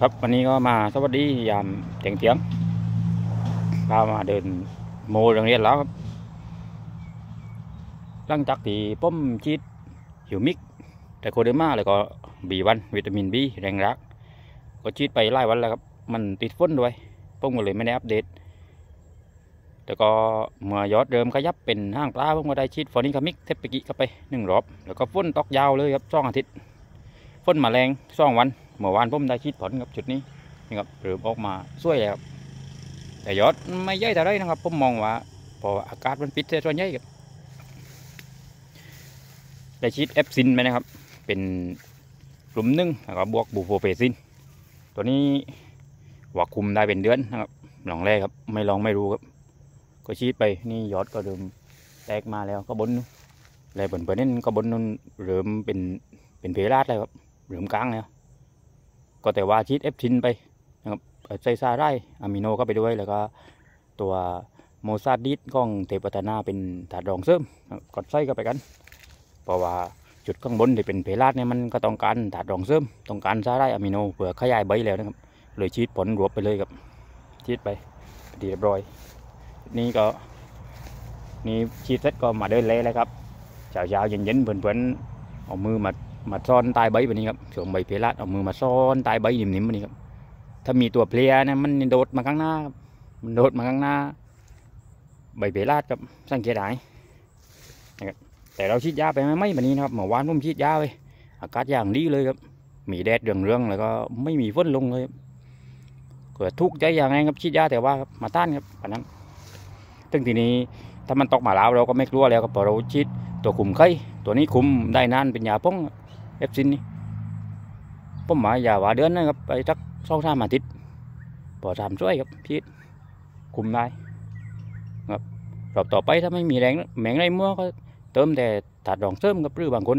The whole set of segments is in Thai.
ครับวันนี้ก็มาสวัสดียามเที่ยงเที่ยงพามาเดินโมโรงเรียนแล้วครับ หลังจากที่ป้มชีดหิวมิก แต่โคเดอร์มาแล้วก็บีวันวิตามินบีแรงรัก ก็ชีดไปหลายวันแล้วครับ มันติดฝนด้วยป้มก็เลยไม่ได้อัปเดต แต่ก็เมื่อยอดเดิมขยับเป็นห้างปลาผมก็ได้ชีดฟอนิคามิกเทปปิกิเข้าไปหนึ่งรอบ แล้วก็ฝนตกยาวเลยครับสองอาทิตย์ฝนมาแรงสองวัน เมื่อวานผมได้ชีดผลครับจุดนี้นี่ครับเริ่มออกมาสวยแล้วครับแต่ยอดไม่ใหญ่แต่ไรนะครับผมมองว่าพออากาศมันปิดเสียส่วนใหญ่ครับได้ชีดเอฟซินไปนะครับ เป็นกลุ่มหนึ่งแล้วก็บวกบูโฟเฟซิน ตัวนี้ว่าคุมได้เป็นเดือนนะครับลองแรกครับ ไม่ลองไม่รู้ครับ ก็ชีดไปนี่ยอดก็เริ่มแตกมาแล้วก็บนแล้วบนเปิดนี่ก็บนนู้นเริ่มเป็นเป็นเพลาดแล้วครับหลุมกลางแล้ว ก็แต่ว่าชีดเอฟทินไปนะครับใส่ซาไรอะมิโนก็ไปด้วยแล้วก็ตัวโมซาดิสของเทปพัฒนาเป็นถาดรองเสริมกดใส่ก็ไปกัน เพราะว่าจุดข้างบนที่เป็นเพลาดเนี่ยมันก็ต้องการถาดรองเสริมต้องการซาไรอะมิโนเพื่อขยายใบแล้วนะครับเลยชีดผลรวบไปเลยครับชีดไปดีเรียบร้อย นี่ก็นี่ชีดเสร็จก็มาเดินเล่เลยครับเช้าๆเย็นๆเพื่อนๆเอามือมา มาซ่อนใต้ใบแบบนี้ครับสวนใบเพลาดเอามือมาซ่อนใต้ใบนิ่มๆแบบนี้ครับ ถ้ามีตัวเพลียนะมันโดดมาข้างหน้า มันโดดมาข้างหน้า ใบเพลาดครับสังเกตได้นะครับแต่เราฉีดยาไปไม่ไม่แบบนี้นะครับเมื่อวานผมฉีดยาไปอากาศอย่างดีเลยครับ มีแดดเรื่องๆแล้วก็ไม่มีฝนลงเลยเกิดทุกข์ใจอย่างไรครับฉีดยาแต่ว่ามาต้านครับอันนั้นซึ่งทีนี้ถ้ามันตกมาแล้วเราก็ไม่กลัวแล้วครับเพราะเราฉีดตัวคุมไข้ตัวนี้คุมได้นานเป็นยาป้อง เอฟซินนี่ผมหมายยาว่าเดือนนะครับไปสักสองสามอาทิตย์พอทำช่วยครับพีดคุมได้ครับรอบต่อไปถ้าไม่มีแรงแมงไรมื่อก็เติมแต่ถาดรองเสริมครับหรือบางคน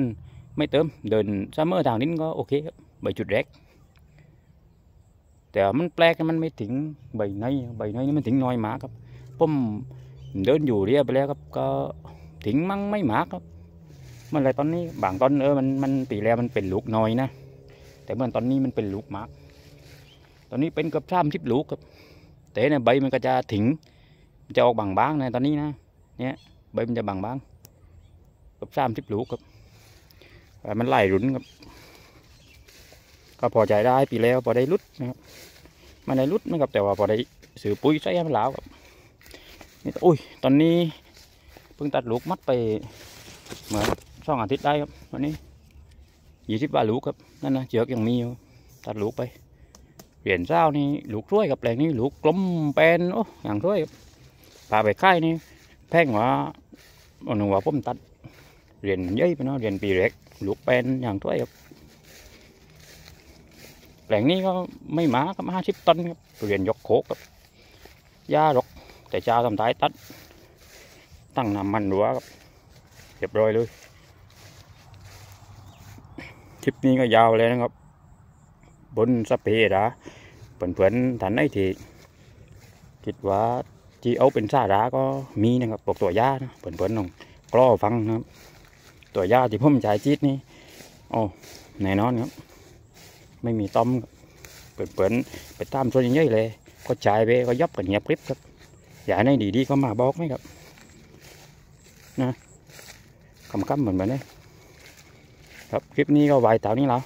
ไม่เติมเดินซัมเมอร์ทางนี้ก็โอเคครับใบจุดแรก แต่มันแปลกนมันไม่ถึงใบในใบในนี่มันถึงน้อยมากครับผมเดินอยู่เรียบไปแล้วครับก็ถึงมั่งไม่มากครับ มันอะไรตอนนี้บางตอนเออมันมันปีแล้วมันเป็นลูกน้อยนะแต่เมื่อตอนนี้มันเป็นลูกมาก ตอนนี้เป็นเกับสามสิบลูกครับแต่เนี่ยใบมันก็จะถึงจะออกบางๆนะตอนนี้นะเนี่ยใบมันจะบางๆเกับสามสิบลูกครับแต่มันไหลรุนครับก็พอใจได้ปีแล้วพอได้รุดนะครับมันได้รุดนะครับแต่ว่าพอได้ซื้อปุ๋ยใส่ให้มันหลาวครับนี่อุ้ยตอนนี้เพิ่งตัดลูกมัดไปเหมือน สองอาทิตย์ได้ครับวันนี้ยี่สิบบาทลูกครับนั่นนะเจือกยังมีอยู่ตัดลูกไปเหรียญเจ้านี่ลูกช่วยกับแปลงนี้ลูกกลมแปนโอ้อย่างช่วยครับพาไปค่ายนี่แพงว่าอันหนึ่งว่าผมตัดเหรียญเย้ยไปเนาะเหรียญปีเล็กลูกแปนอย่างช่วยครับแปลงนี้ก็ไม่หมาครับห้าสิบตันครับเหรียญยกโคกครับยาหรอกแต่เจ้าทำท้ายตัดตั้งน้ำมันรัวครับเรียบร้อยเลย คลิปนี้ก็ยาวเลยนะครับ บนสเปรดาเพื่อนๆท่านไหนที่คิดว่าที่เอาเป็นซาดาก็มีนะครับปกตัวยานะเพื่อนๆน้องกล้อฟังนะครับ ตัวยาที่ผมใช้จีดนี่โอ้แน่นอนครับ ไม่มีต้อมเพื่อนๆไปตามส่วนใหญ่เลยก็จ่ายไปก็ยับกันเงียบกริบครับอย่าในดีๆก็มาบอกไหมครับนะคำๆเหมือนกันเลย ครับคลิปนี้ก็ไว้เท่านี้แล้ว